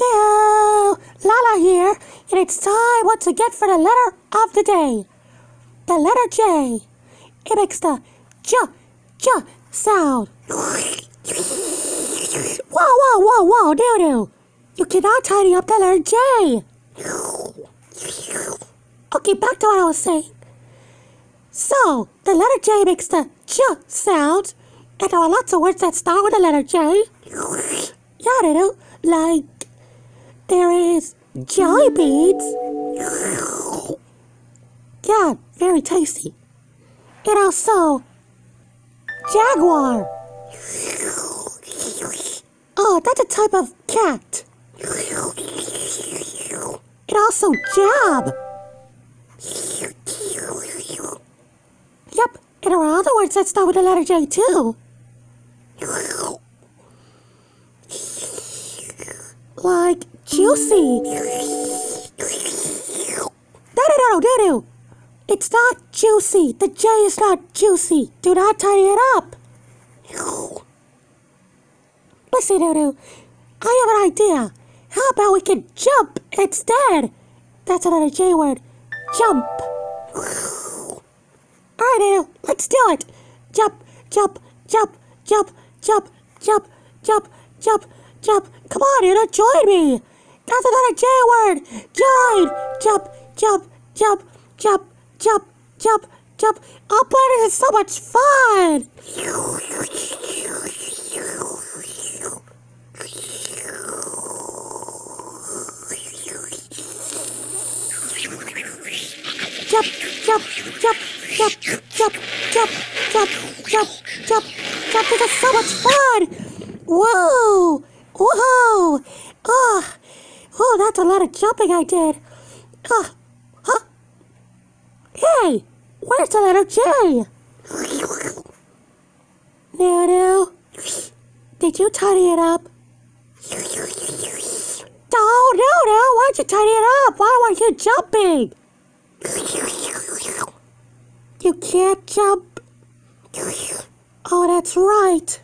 Ew, Laa-Laa here, and it's time once again for the letter of the day. The letter J. It makes the J, J sound. Whoa, whoa, whoa, whoa, no, no. You cannot tidy up the letter J. Okay, back to what I was saying. So, the letter J makes the J sound, and there are lots of words that start with the letter J. Yeah, they do. Like, there is jelly beans. Yeah, very tasty. And also, jaguar. Oh, that's a type of cat. And also jab. Yep, and there are other words that start with the letter J too. Like juicy. No. It's not juicy. The J is not juicy. Do not tidy it up. Listen, Noo Noo. I have an idea. How about we can jump instead? That's another J word. Jump. Alright, Noo Noo. Let's do it. Jump, jump, jump, jump, jump, jump, jump, jump, jump. Come on, Noo Noo. Join me. That's another J word. Join. Jump, jump, jump, jump, jump, jump, jump. Oh, this is so much fun. Jump, jump, jump, jump, jump, jump, jump, jump, jump, jump. This is so much fun. Whoa, whoa. Oh, oh, that's a lot of jumping I did. Oh, huh? Hey, where's the letter J? No, no. Did you tidy it up? Oh, no, no. Why'd you tidy it up? Why weren't you jumping? You can't jump. Oh, that's right.